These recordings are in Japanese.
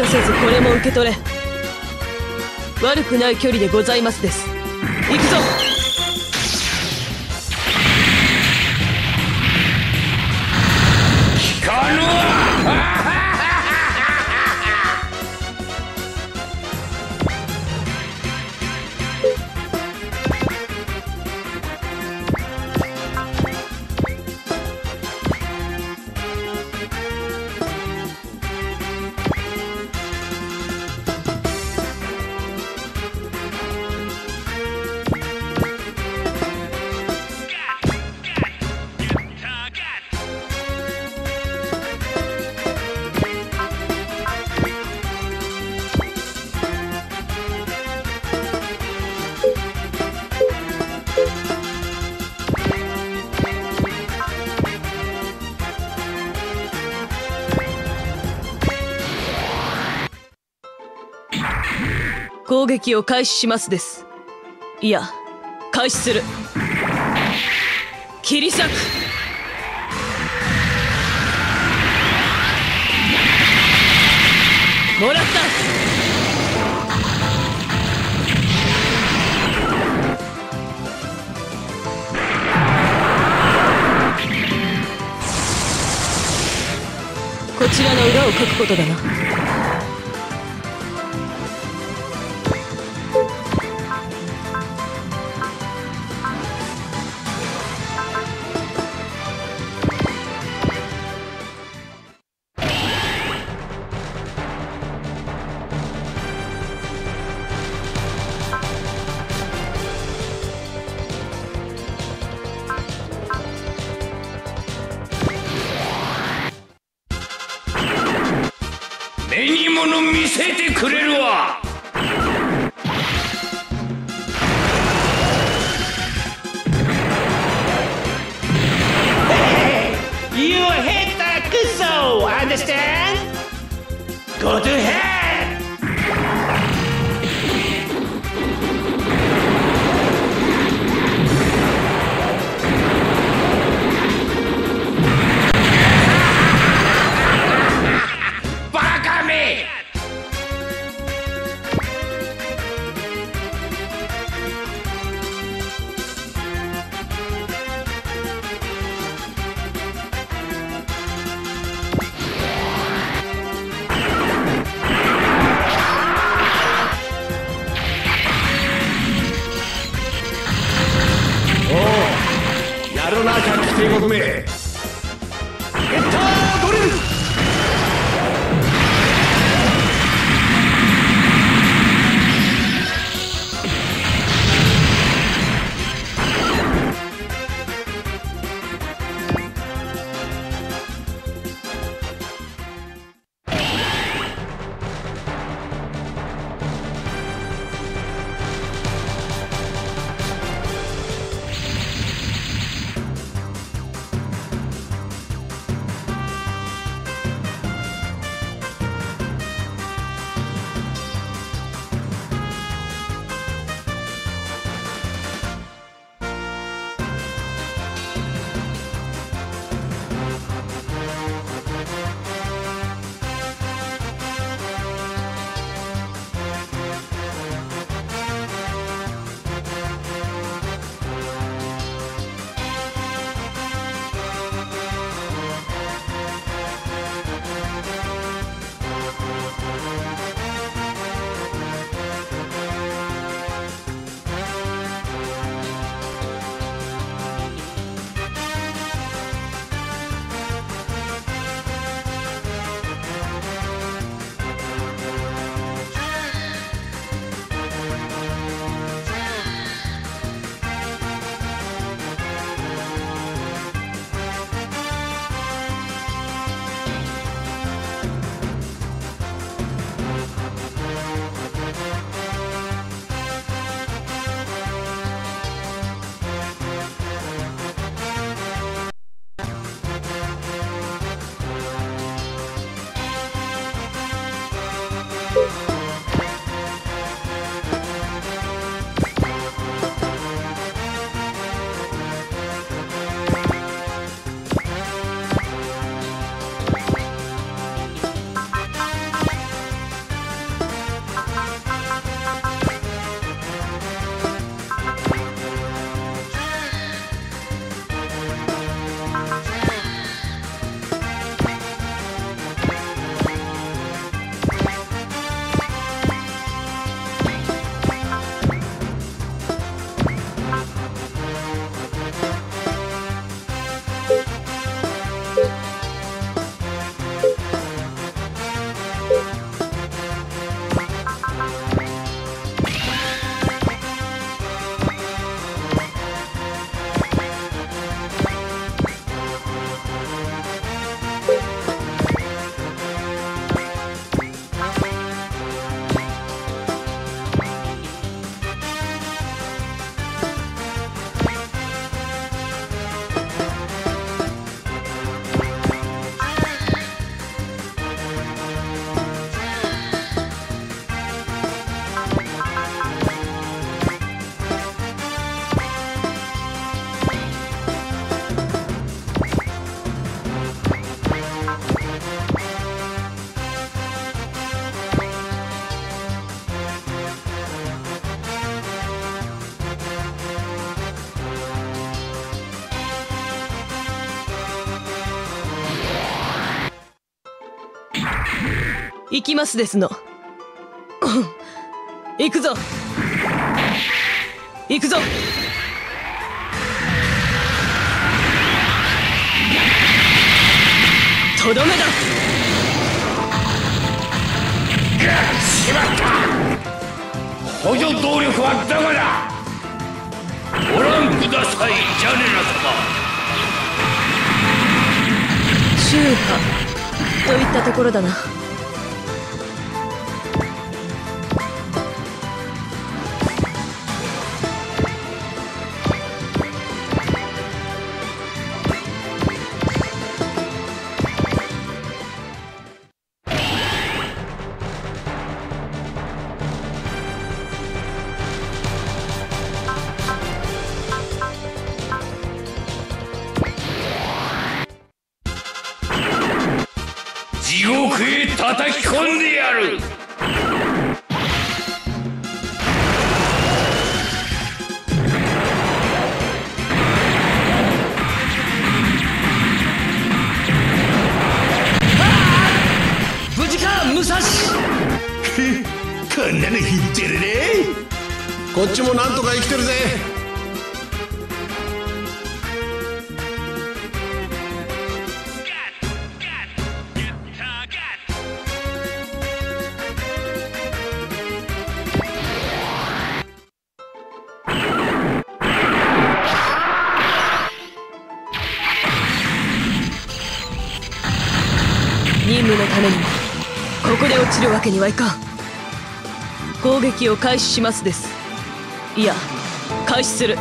慮せずこれも受け取れ。悪くない距離でございますです。行くぞ。撃を開始しますです。いや開始する。切り裂く。もらった。こちらの裏をかくことだな。きますですの。行くぞ。行くぞ。とどめだ。しまった。補助動力はどこだ。ご覧くださいジャネラ様。宗派といったところだなけにはいかん攻撃を開始しますです。いや開始する。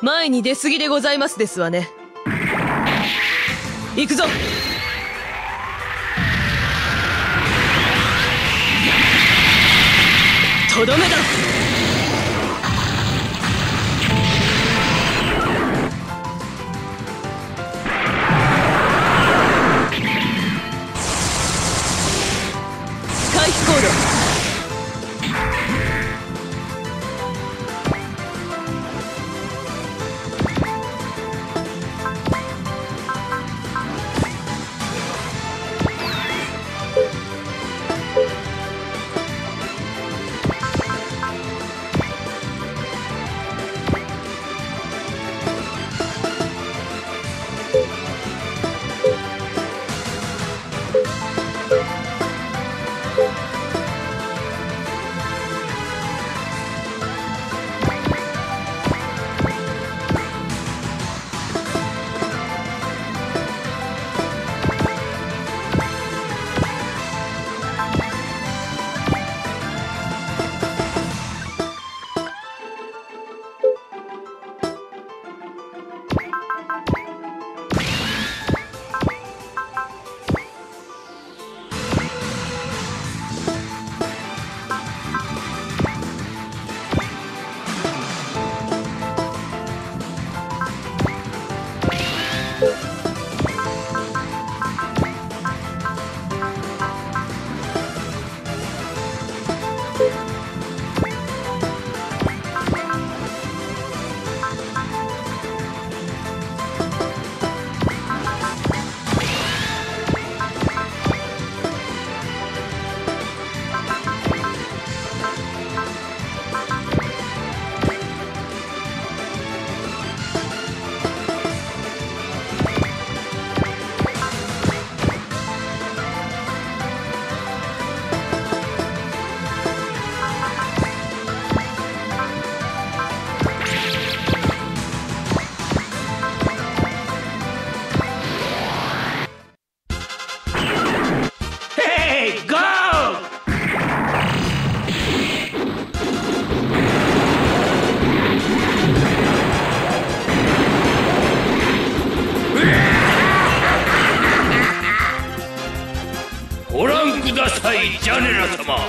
前に出過ぎでございますですわね。行くぞ。とどめだ。いジャネラ様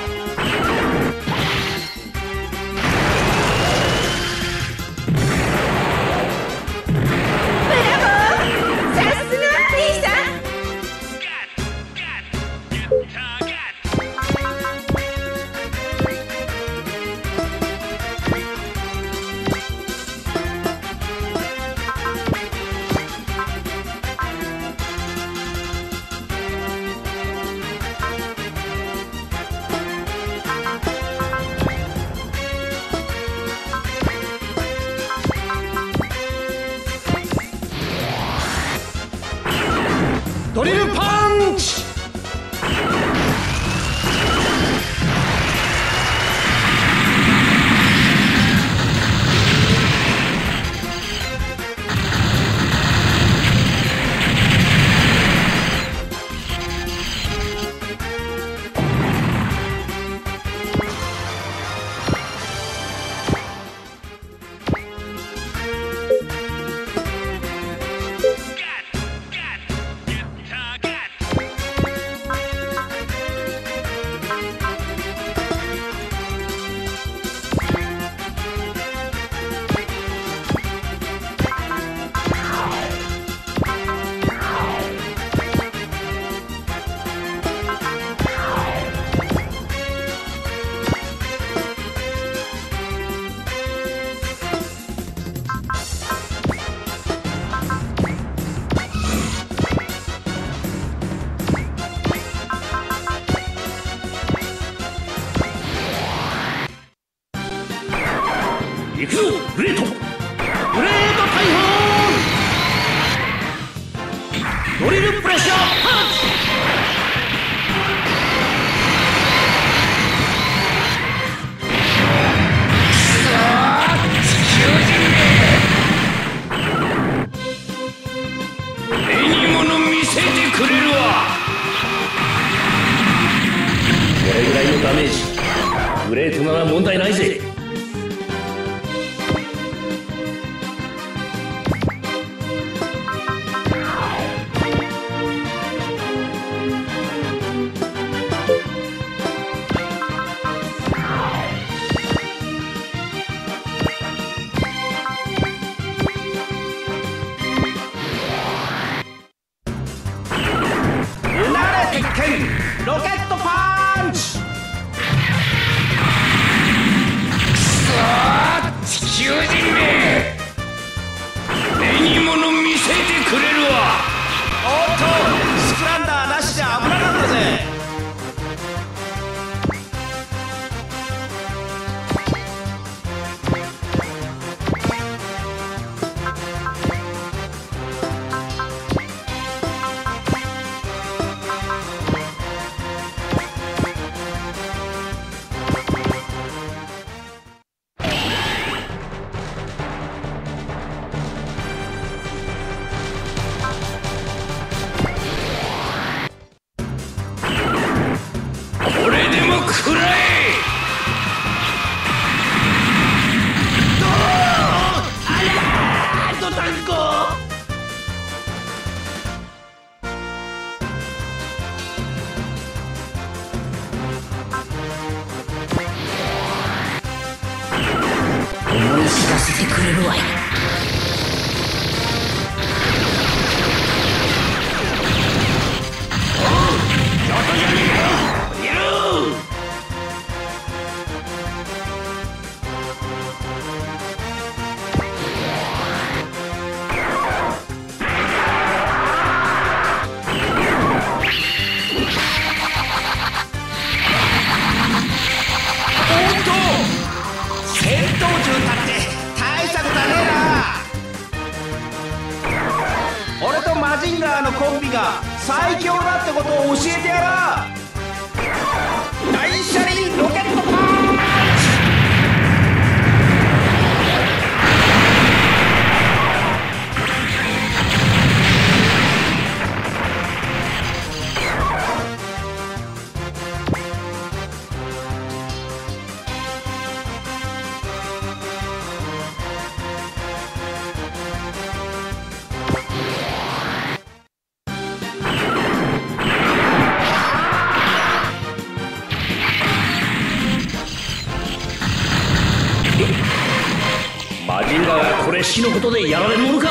やられるものか。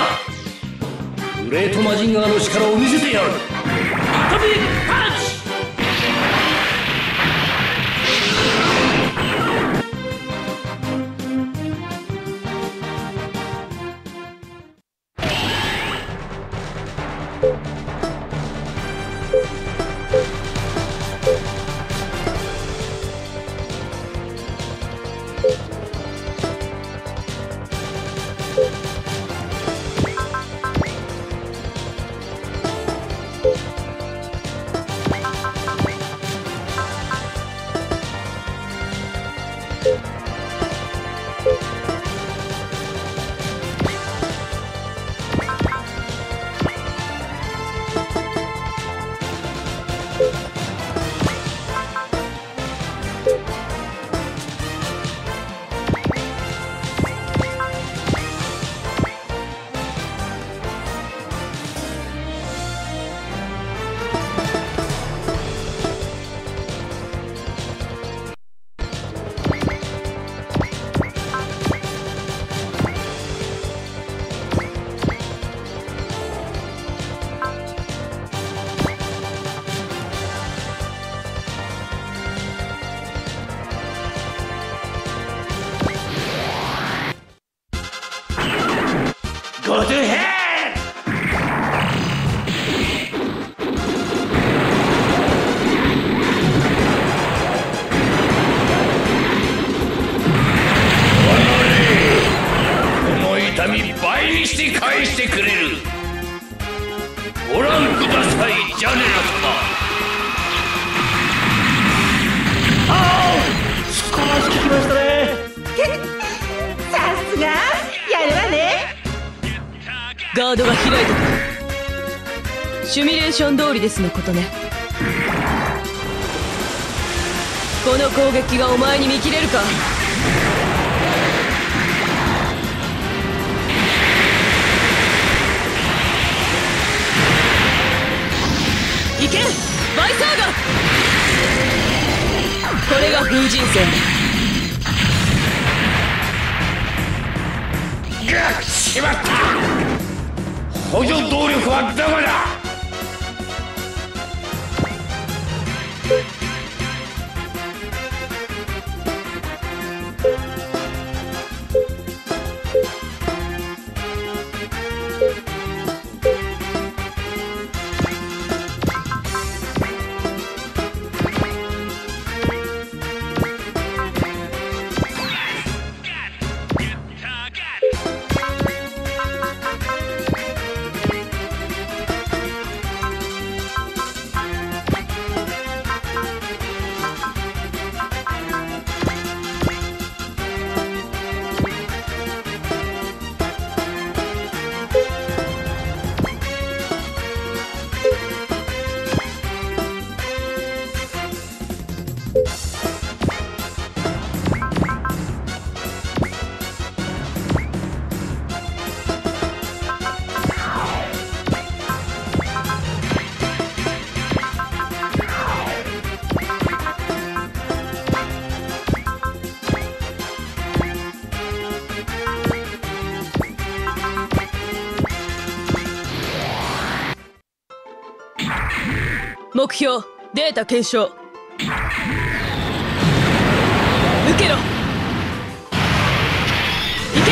グレートマジンガーの力を見せてやる。レーション通りですのことね。この攻撃がお前に見切れるか？いけ！バイサーガ！これが風神戦データ検証。受けろ。いけ。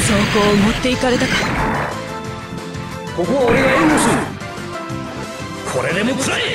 装甲を持っていかれたか。ここは俺が援護する。これでも食らえ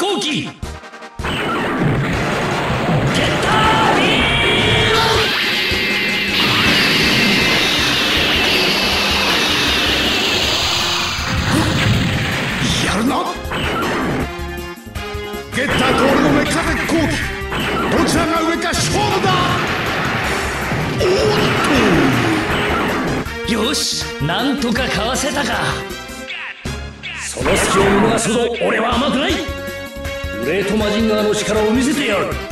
行機。ゲッビーやるな。ゲッターとのメカゼ行機。どちらが上か勝負だ。おっと。よしなんとかかわせたか。その隙を見逃すぞ俺は甘くない。グレートマジンガーの力を見せてやる。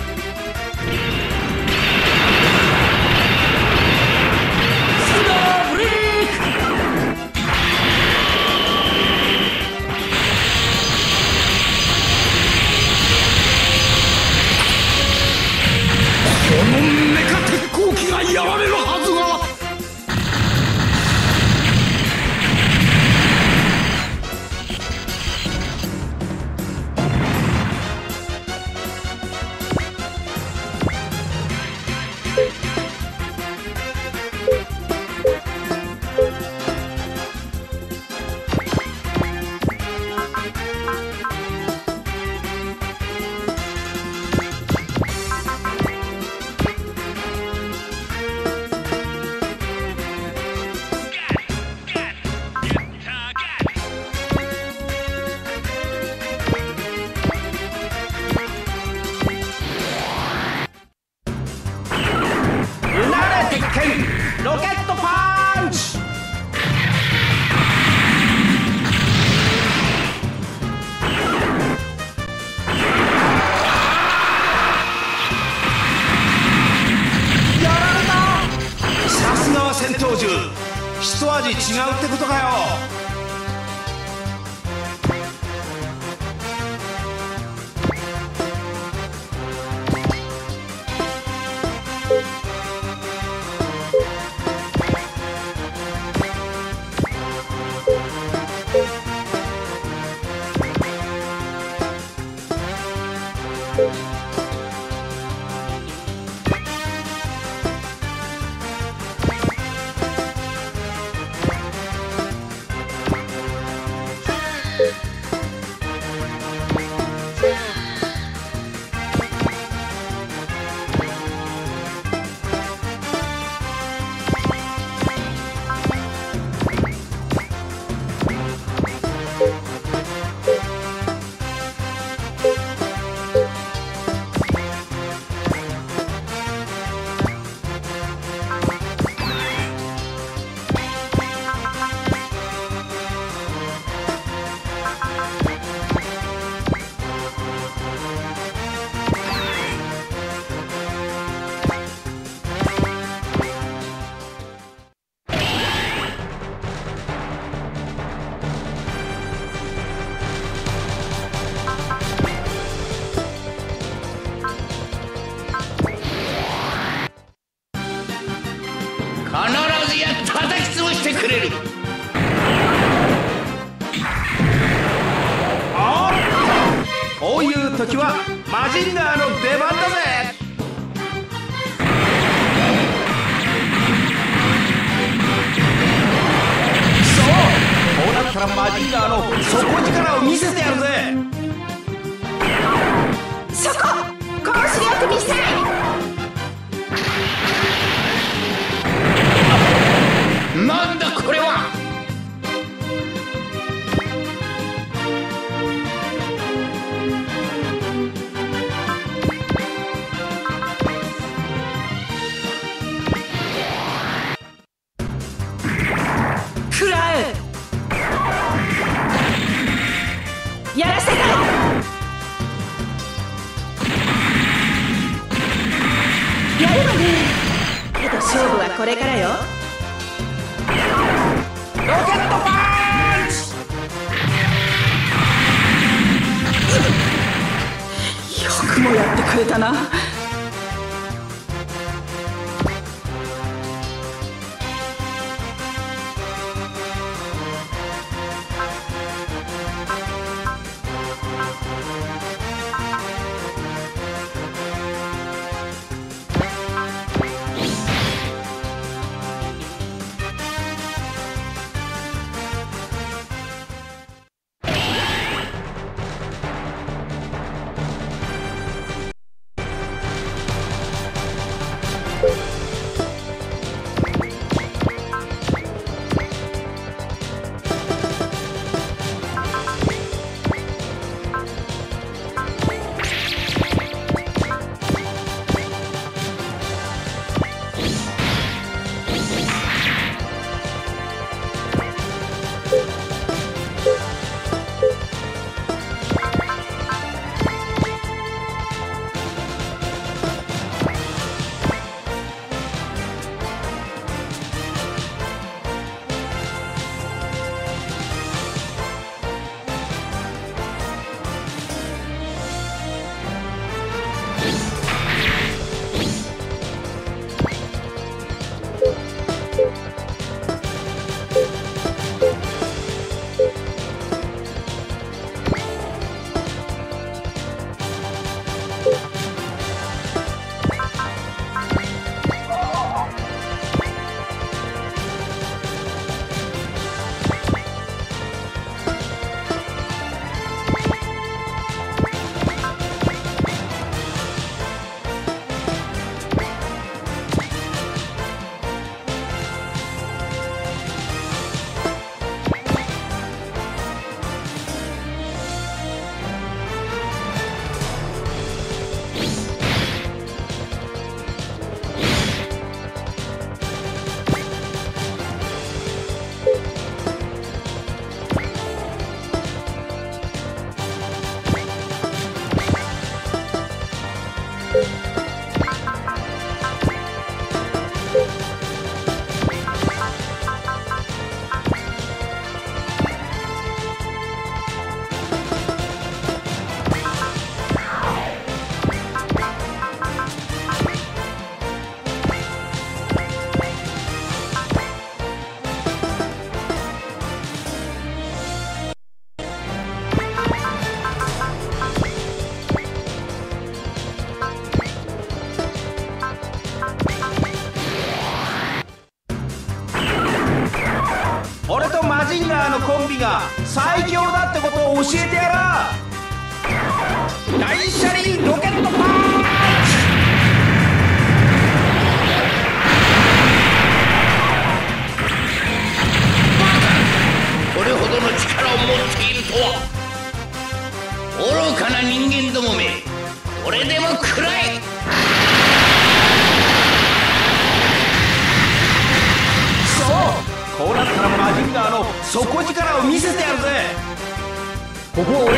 最強だってことを教え我过了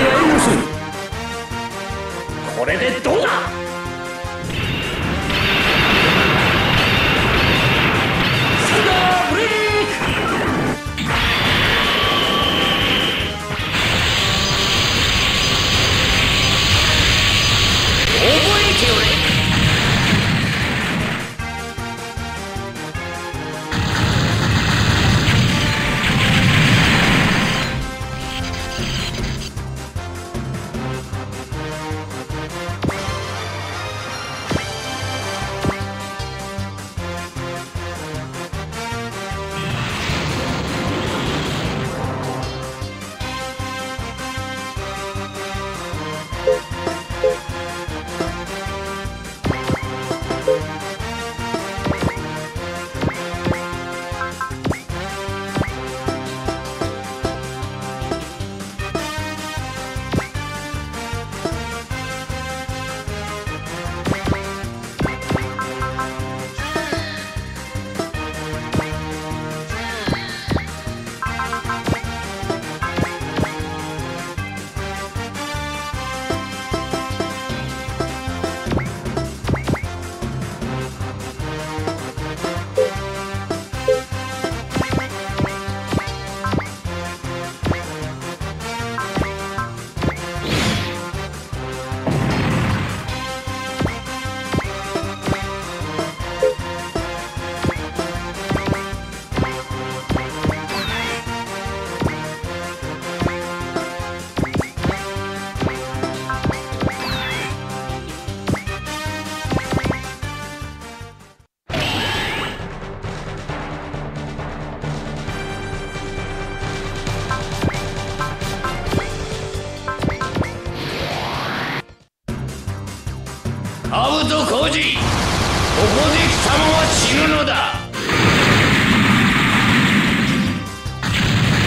るのだ。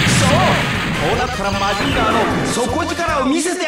そう。こーなっからマジンガーの底力を見せて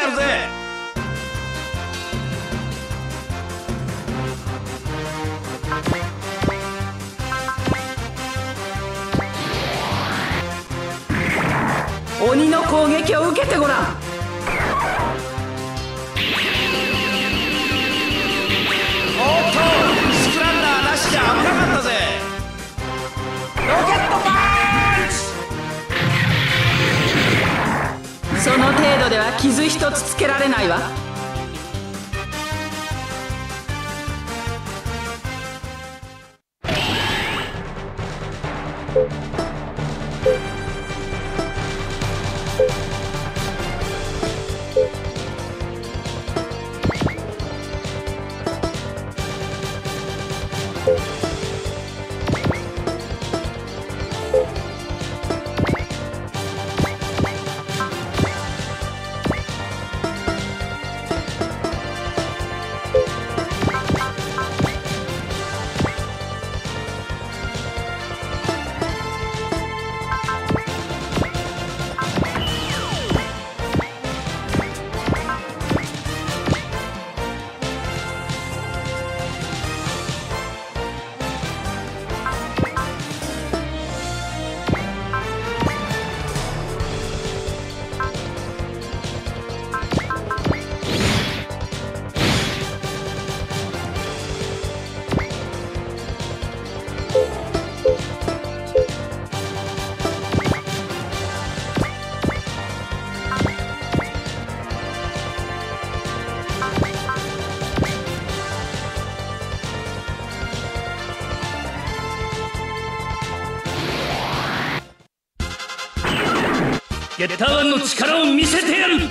でタワンの力を見せてやる。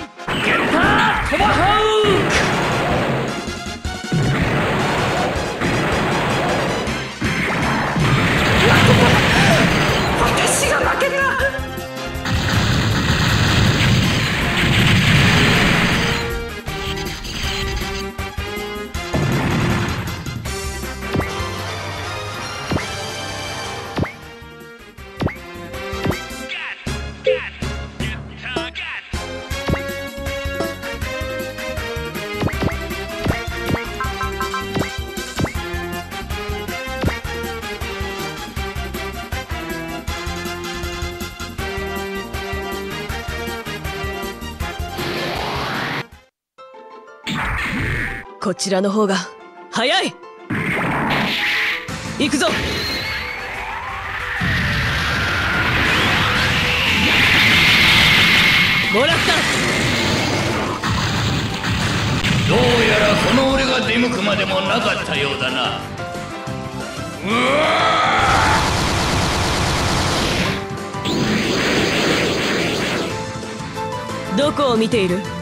ちらの方が。早い。行くぞ。もらった。どうやらこの俺が出向くまでもなかったようだな。うわどこを見ている？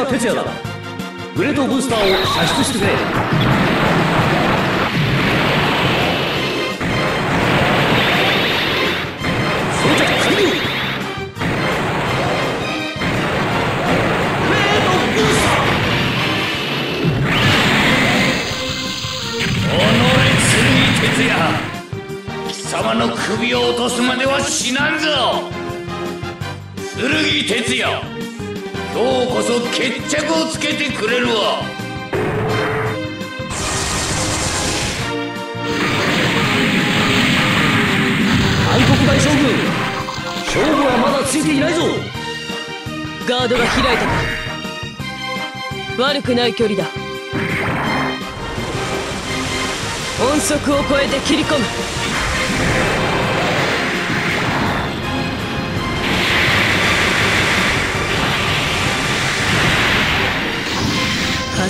こちら哲也だ。グレートブースターを射出してくれ。剣哲也貴様の首を落とすまでは死なんぞ。くれるわ。暗黒大将軍。勝負はまだついていないぞ。ガードが開いたか。悪くない距離だ。音速を超えて切り込む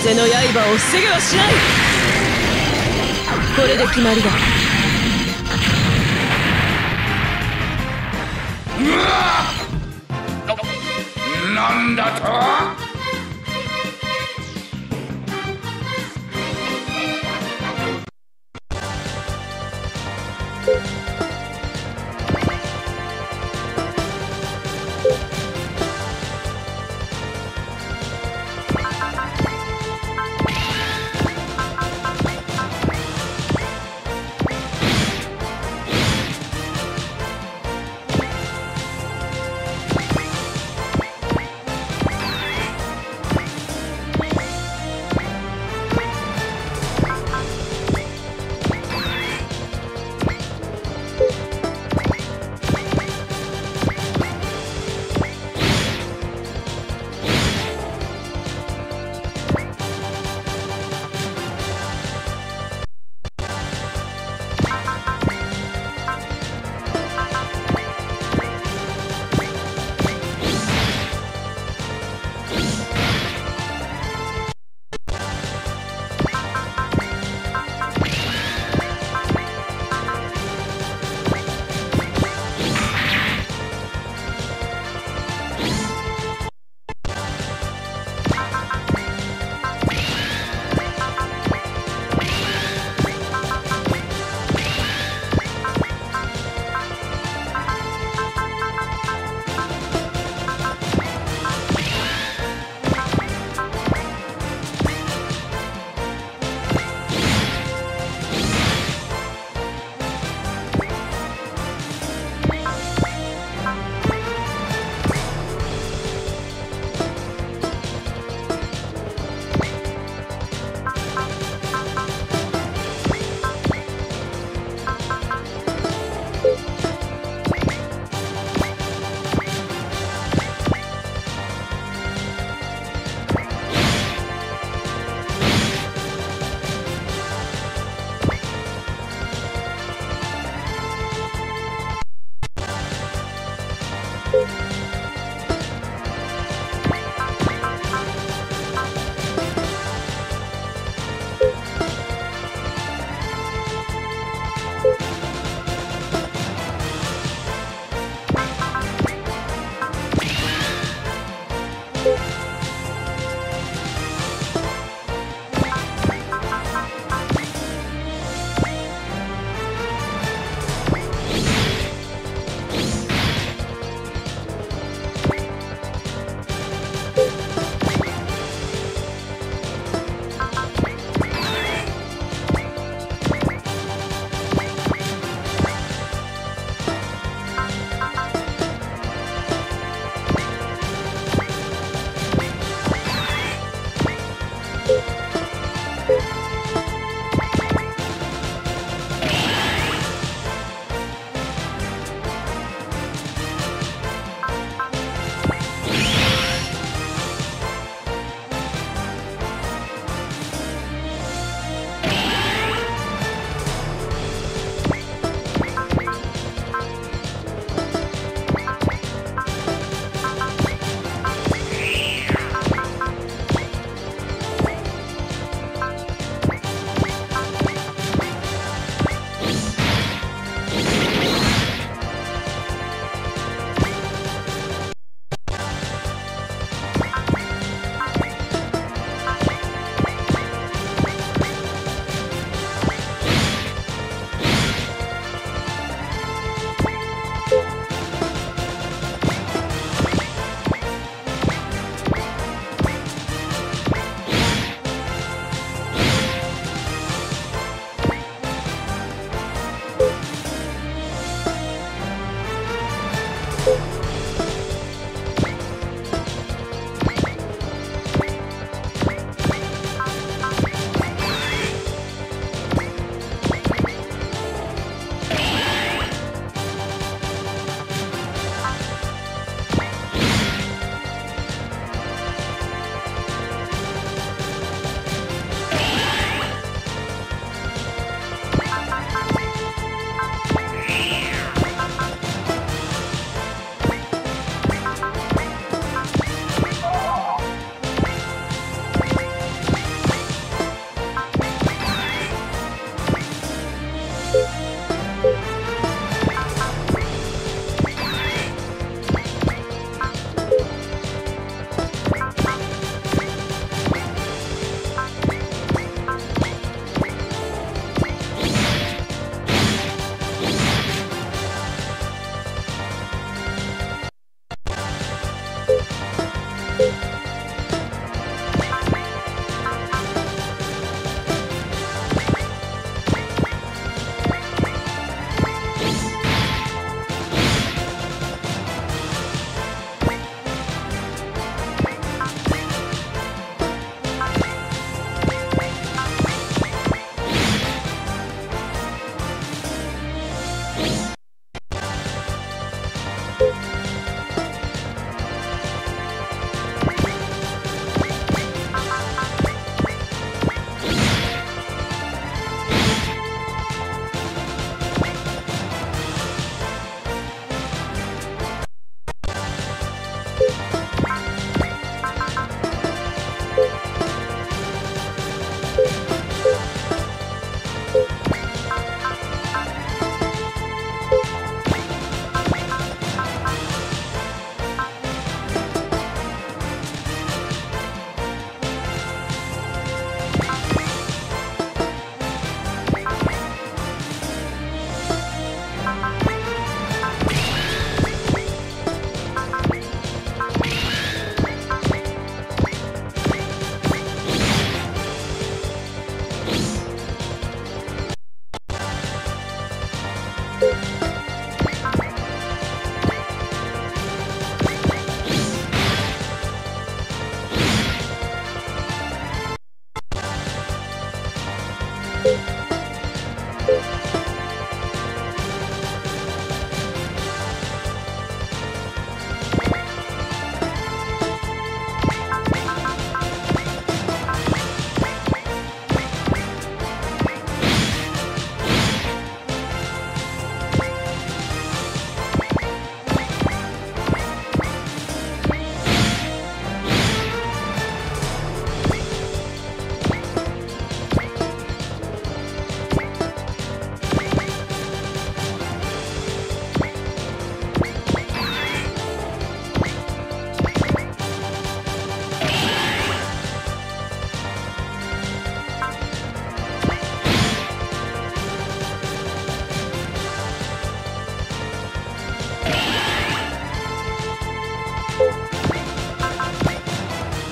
風の刃を防げはしない。これで決まりだ。なんだと？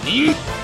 いい